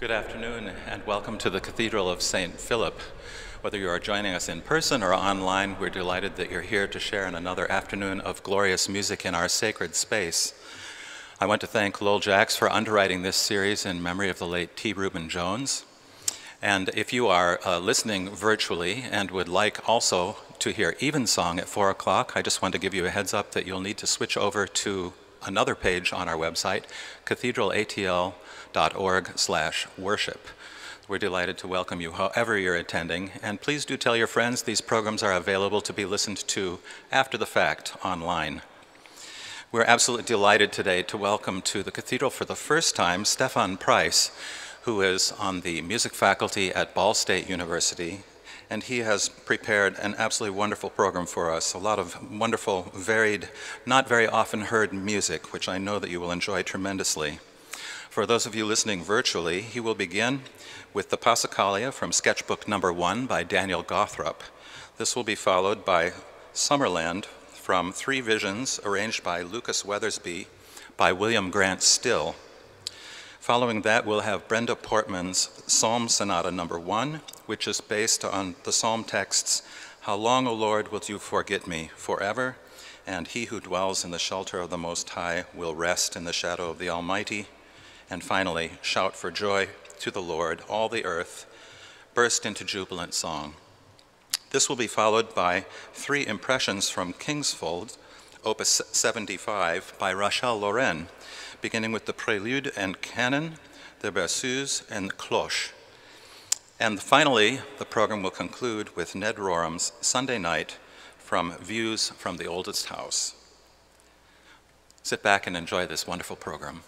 Good afternoon and welcome to the Cathedral of St. Philip. Whether you are joining us in person or online, we're delighted that you're here to share in another afternoon of glorious music in our sacred space. I want to thank Lowell Jacks for underwriting this series in memory of the late T. Reuben Jones. And if you are uh, listening virtually and would like also to hear Evensong at 4 o'clock, I just want to give you a heads up that you'll need to switch over to another page on our website, cathedralatl.org slash worship. We're delighted to welcome you however you're attending, and please do tell your friends these programs are available to be listened to after the fact online. We're absolutely delighted today to welcome to the Cathedral for the first time Stephen Price, who is on the music faculty at Ball State University and he has prepared an absolutely wonderful program for us. A lot of wonderful, varied, not very often heard music, which I know that you will enjoy tremendously. For those of you listening virtually, he will begin with the Passacaglia from sketchbook number one by Daniel Gawthrop. This will be followed by Summerland from Three Visions, arranged by Lucas Weathersby by William Grant Still. Following that, we'll have Brenda Portman's Psalm Sonata number one, which is based on the psalm texts, How long, O Lord, wilt you forget me? Forever? And he who dwells in the shelter of the Most High will rest in the shadow of the Almighty. And finally, shout for joy to the Lord, all the earth, burst into jubilant song. This will be followed by three impressions from Kingsfold, Opus 75, by Rachel Laurin, beginning with the prelude and canon, the berceuse, and cloche. And finally, the program will conclude with Ned Rorem's Sunday night from Views from the Oldest House. Sit back and enjoy this wonderful program.